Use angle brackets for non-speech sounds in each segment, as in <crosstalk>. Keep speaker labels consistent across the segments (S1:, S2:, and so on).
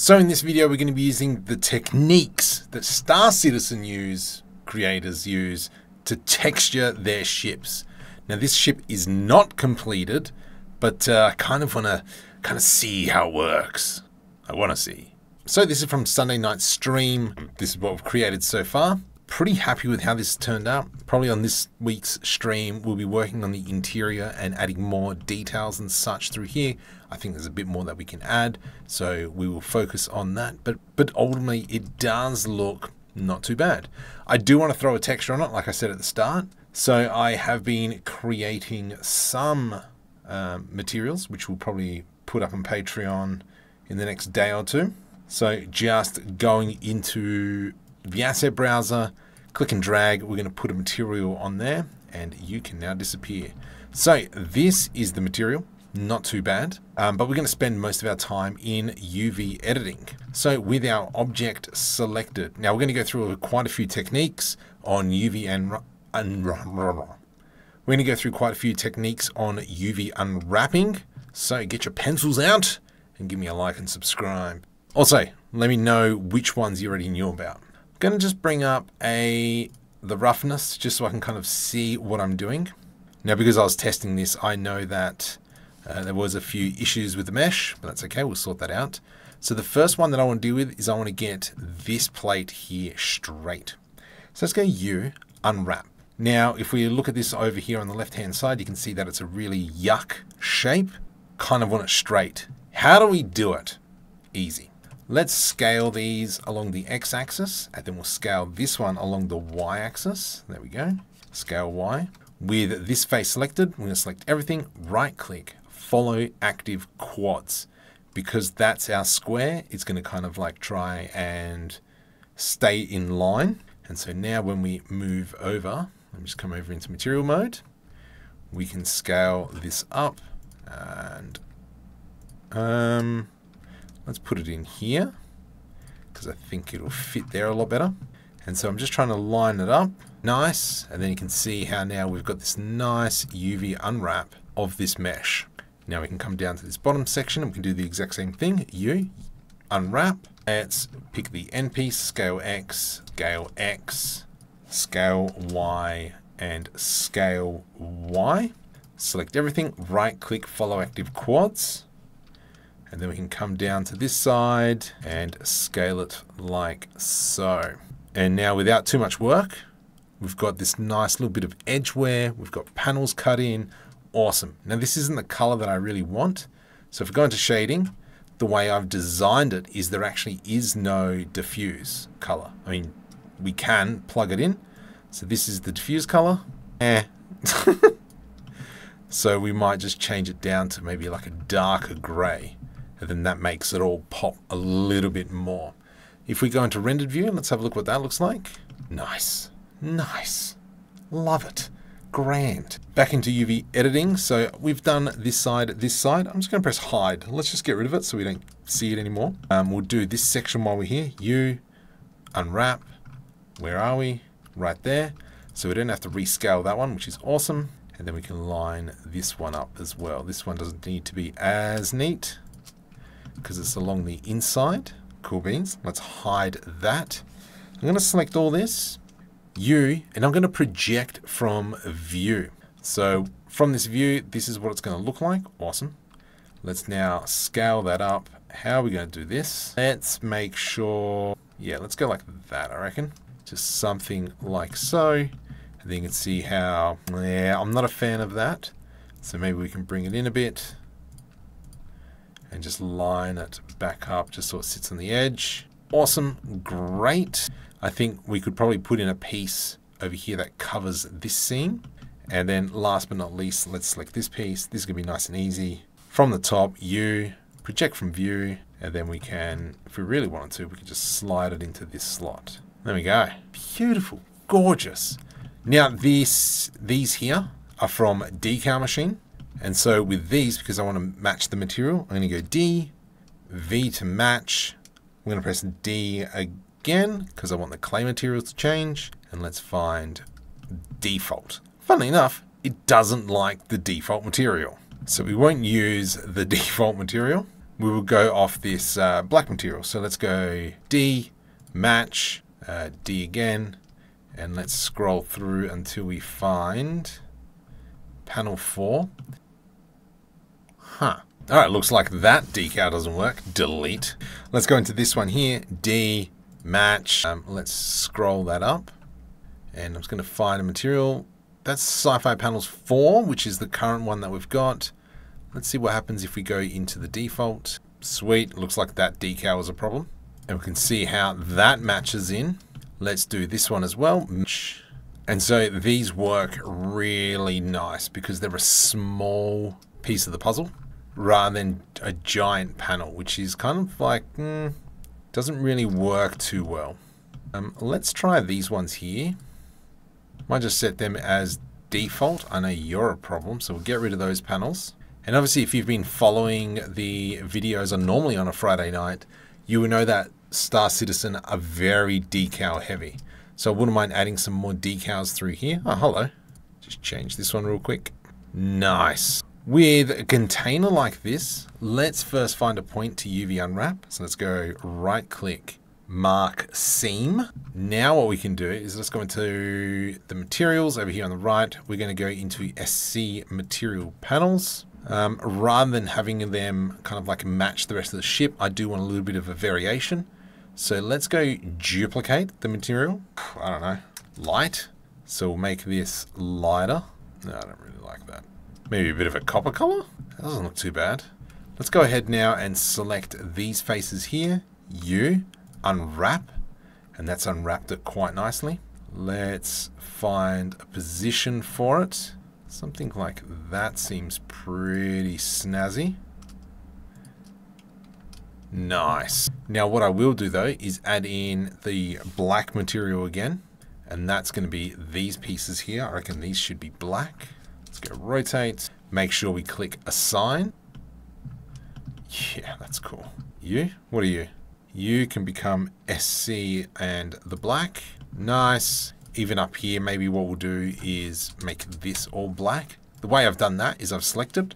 S1: So in this video, we're going to be using the techniques that Star Citizen use, creators use, to texture their ships. Now this ship is not completed, but uh, I kind of want to kind of see how it works. I want to see. So this is from Sunday night stream. This is what we've created so far. Pretty happy with how this turned out. Probably on this week's stream, we'll be working on the interior and adding more details and such through here. I think there's a bit more that we can add, so we will focus on that. But but ultimately, it does look not too bad. I do want to throw a texture on it, like I said at the start. So I have been creating some um, materials, which we'll probably put up on Patreon in the next day or two. So just going into the asset browser, click and drag, we're going to put a material on there, and you can now disappear. So this is the material not too bad, um, but we're going to spend most of our time in UV editing. So with our object selected, now we're going to go through quite a few techniques on UV and, and we're going to go through quite a few techniques on UV unwrapping. So get your pencils out and give me a like and subscribe. Also, let me know which ones you already knew about. Going to just bring up a the roughness just so I can kind of see what I'm doing. Now, because I was testing this, I know that uh, there was a few issues with the mesh, but that's okay, we'll sort that out. So the first one that I want to deal with is I want to get this plate here straight. So let's go U, unwrap. Now, if we look at this over here on the left-hand side, you can see that it's a really yuck shape. Kind of want it straight. How do we do it? Easy. Let's scale these along the x-axis, and then we'll scale this one along the y-axis. There we go. Scale y. With this face selected, we're going to select everything, right-click, follow active quads because that's our square. It's going to kind of like try and stay in line. And so now when we move over, let me just come over into material mode. We can scale this up and um, let's put it in here because I think it'll fit there a lot better. And so I'm just trying to line it up nice. And then you can see how now we've got this nice UV unwrap of this mesh. Now we can come down to this bottom section and we can do the exact same thing. U, unwrap. Let's pick the end piece, scale X, scale X, scale Y, and scale Y. Select everything, right click, follow active quads. And then we can come down to this side and scale it like so. And now without too much work, we've got this nice little bit of edge wear. We've got panels cut in, awesome. Now this isn't the color that I really want. So if we go into shading, the way I've designed it is there actually is no diffuse color. I mean, we can plug it in. So this is the diffuse color. Eh. <laughs> so we might just change it down to maybe like a darker gray. And then that makes it all pop a little bit more. If we go into rendered view, let's have a look what that looks like. Nice. Nice. Love it grand. Back into UV editing. So we've done this side, this side. I'm just going to press hide. Let's just get rid of it so we don't see it anymore. Um, we'll do this section while we're here. U, unwrap. Where are we? Right there. So we don't have to rescale that one, which is awesome. And then we can line this one up as well. This one doesn't need to be as neat because it's along the inside. Cool beans. Let's hide that. I'm going to select all this U, and I'm going to project from view. So from this view, this is what it's going to look like. Awesome. Let's now scale that up. How are we going to do this? Let's make sure, yeah, let's go like that, I reckon. Just something like so. And then you can see how, yeah, I'm not a fan of that. So maybe we can bring it in a bit and just line it back up just so it sits on the edge. Awesome, great. I think we could probably put in a piece over here that covers this scene. And then last but not least, let's select this piece. This is to be nice and easy. From the top, U, project from view, and then we can, if we really wanted to, we could just slide it into this slot. There we go. Beautiful, gorgeous. Now this, these here are from Decal Machine. And so with these, because I want to match the material, I'm going to go D, V to match. I'm going to press D again because I want the clay material to change. And let's find default. Funnily enough, it doesn't like the default material. So we won't use the <laughs> default material. we will go off this uh, black material. So let's go D, match, uh, D again, and let's scroll through until we find panel 4. Huh. Alright, looks like that decal doesn't work. Delete. Let's go into this one here. D, match. Um, let's scroll that up. And I'm just going to find a material. That's Sci-Fi Panels 4, which is the current one that we've got. Let's see what happens if we go into the default. Sweet. Looks like that decal is a problem. And we can see how that matches in. Let's do this one as well. And so these work really nice because they're a small piece of the puzzle rather than a giant panel, which is kind of like, mm, doesn't really work too well. Um, let's try these ones here. Might just set them as default. I know you're a problem, so we'll get rid of those panels. And obviously, if you've been following the videos on normally on a Friday night, you will know that Star Citizen are very decal heavy. So I wouldn't mind adding some more decals through here. Oh, hello. Just change this one real quick. Nice. With a container like this, let's first find a point to UV unwrap. So let's go right click, mark seam. Now what we can do is let's go into the materials over here on the right. We're going to go into SC material panels. Um, rather than having them kind of like match the rest of the ship, I do want a little bit of a variation. So let's go duplicate the material. I don't know, light. So we'll make this lighter. No, I don't really like that. Maybe a bit of a copper color? That doesn't look too bad. Let's go ahead now and select these faces here. U, unwrap, and that's unwrapped it quite nicely. Let's find a position for it. Something like that seems pretty snazzy. Nice. Now what I will do though is add in the black material again. And that's going to be these pieces here. I reckon these should be black. Let's go rotate. Make sure we click assign. Yeah, that's cool. You? What are you? You can become SC and the black. Nice. Even up here, maybe what we'll do is make this all black. The way I've done that is I've selected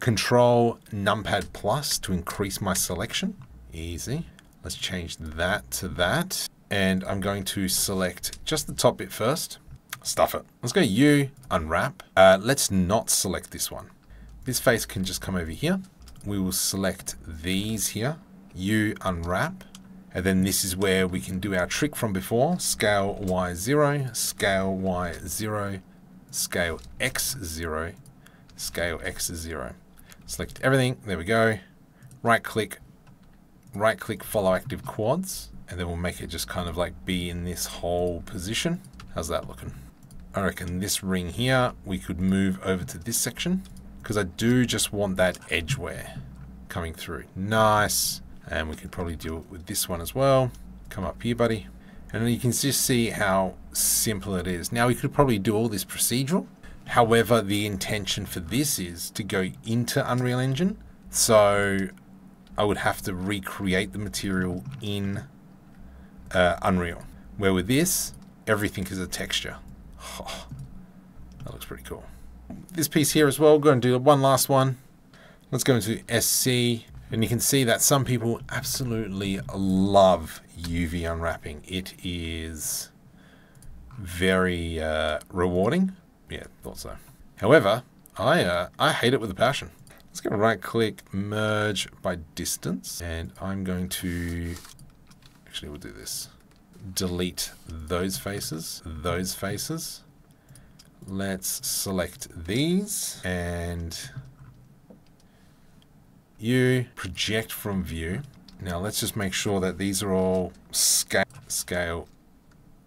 S1: Control Numpad Plus to increase my selection. Easy. Let's change that to that. And I'm going to select just the top bit first stuff it. Let's go U, unwrap. Uh, let's not select this one. This face can just come over here. We will select these here, U, unwrap. And then this is where we can do our trick from before. Scale Y0, scale Y0, scale X0, scale X0. Select everything, there we go. Right click, right click follow active quads. And then we'll make it just kind of like be in this whole position. How's that looking? I reckon this ring here, we could move over to this section because I do just want that edge wear coming through. Nice. And we could probably do it with this one as well. Come up here, buddy. And you can just see how simple it is. Now we could probably do all this procedural. However, the intention for this is to go into Unreal Engine. So I would have to recreate the material in uh, Unreal. Where with this, everything is a texture. Oh, that looks pretty cool. This piece here as well, go and do one last one. Let's go into SC, and you can see that some people absolutely love UV unwrapping. It is very uh, rewarding. Yeah, thought so. However, I uh, I hate it with a passion. Let's go right click, merge by distance, and I'm going to, actually we'll do this delete those faces, those faces. Let's select these and you project from view. Now let's just make sure that these are all scale, scale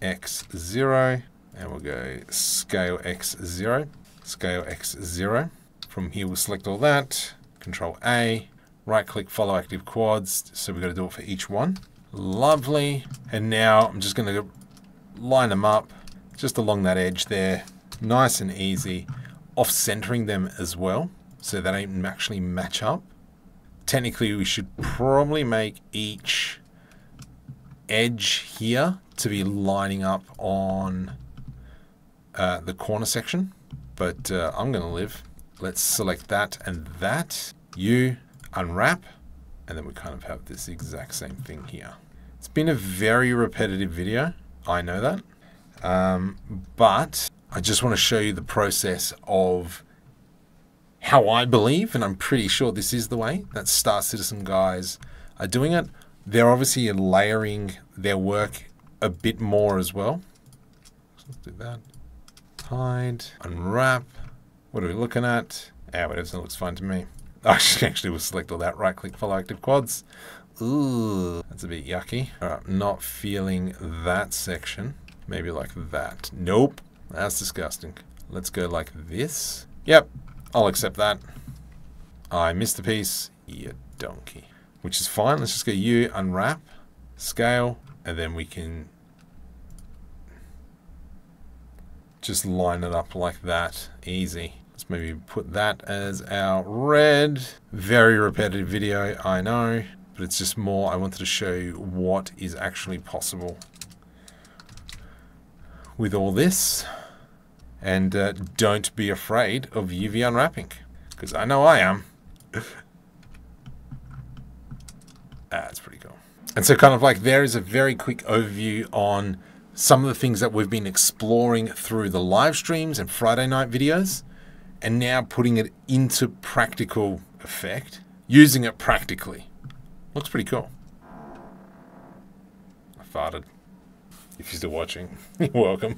S1: x0 and we'll go scale x0, scale x0. From here we'll select all that, control A, right click follow active quads, so we've got to do it for each one. Lovely. And now I'm just going to line them up just along that edge there. Nice and easy. Off-centering them as well so they don't actually match up. Technically, we should probably make each edge here to be lining up on uh, the corner section. But uh, I'm going to live. Let's select that and that. You unwrap. And then we kind of have this exact same thing here. It's been a very repetitive video. I know that. Um, but I just want to show you the process of how I believe, and I'm pretty sure this is the way that Star Citizen guys are doing it. They're obviously layering their work a bit more as well. Let's do that. Hide, unwrap. What are we looking at? Ah, whatever, looks fine to me. <laughs> I actually will select all that. Right click, follow active quads. Ooh, that's a bit yucky. All right, not feeling that section. Maybe like that. Nope, that's disgusting. Let's go like this. Yep, I'll accept that. I missed a piece. You donkey. Which is fine. Let's just go U, unwrap, scale, and then we can just line it up like that. Easy. Let's maybe put that as our red. Very repetitive video, I know, but it's just more, I wanted to show you what is actually possible with all this. And uh, don't be afraid of UV unwrapping, because I know I am. <laughs> That's pretty cool. And so kind of like there is a very quick overview on some of the things that we've been exploring through the live streams and Friday night videos, and now putting it into practical effect, using it practically. Looks pretty cool. I farted. If you're still watching, <laughs> you're welcome.